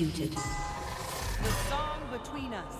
executed. The song between us.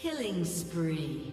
Killing spree.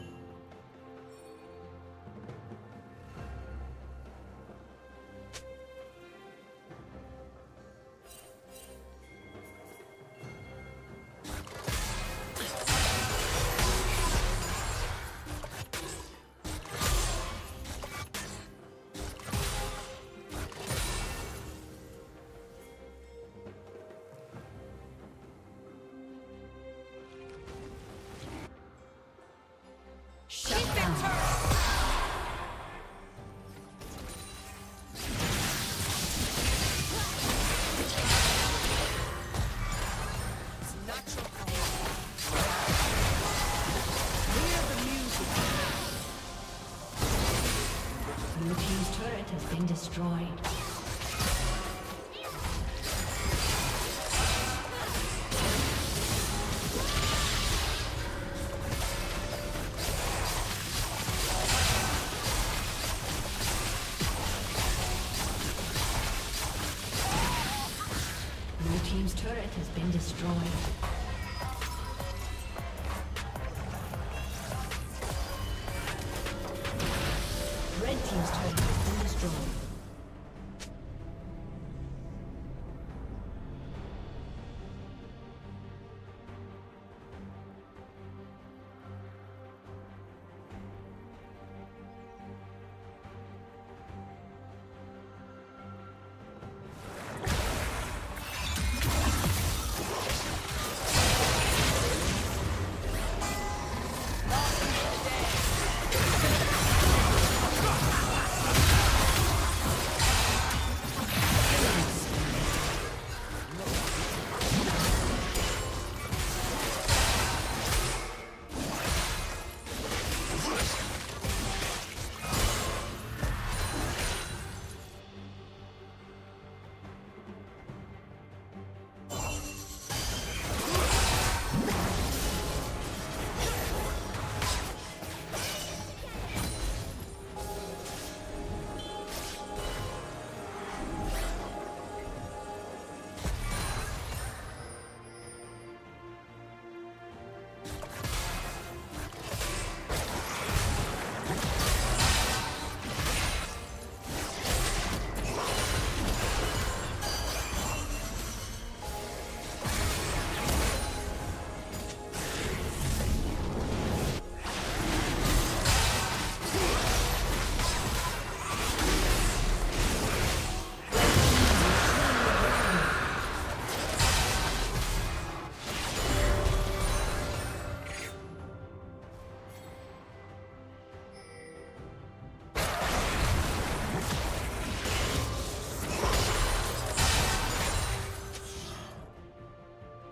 been destroyed.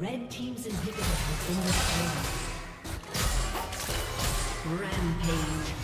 Red Team's inhibitor has been destroyed. Rampage.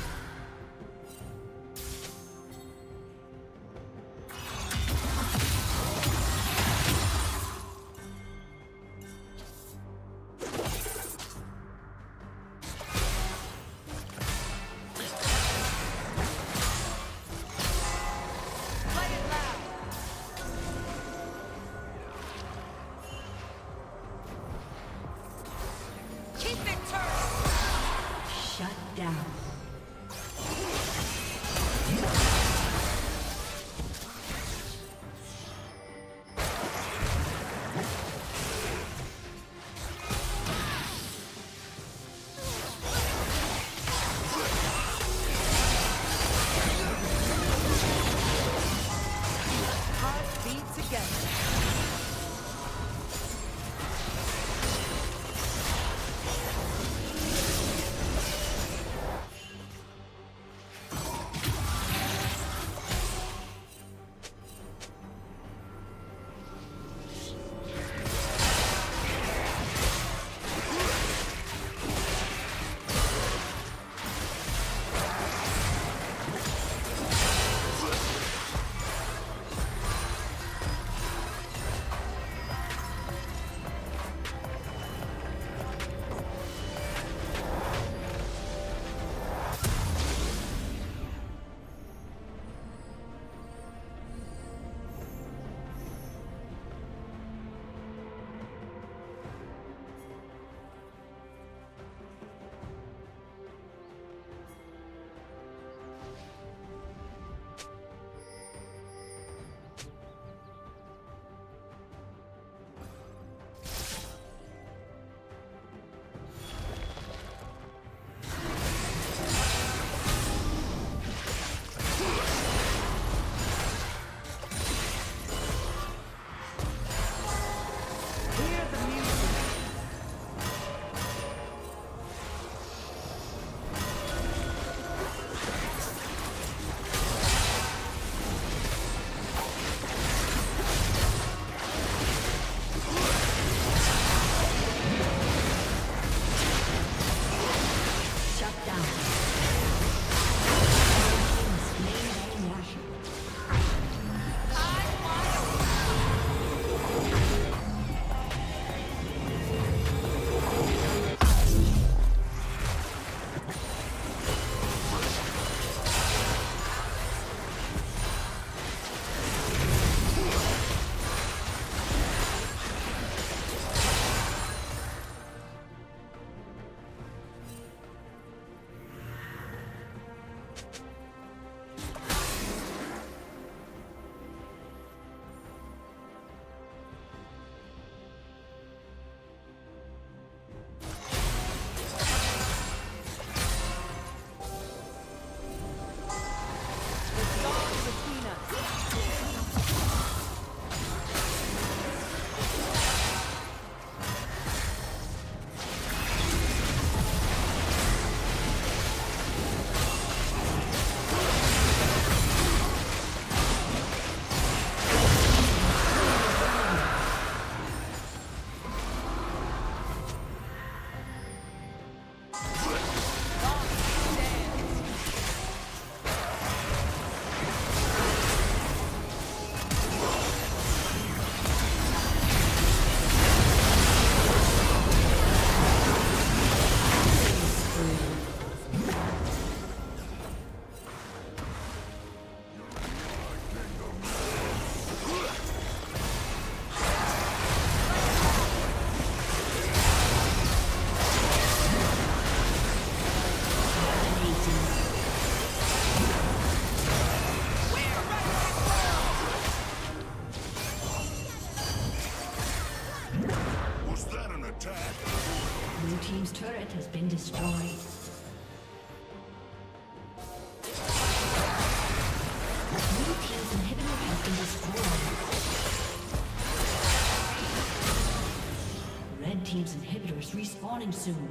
team's inhibitors respawning soon.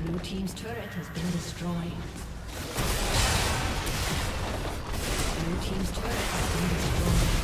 Blue team's turret has been destroyed. Blue team's turret has been destroyed.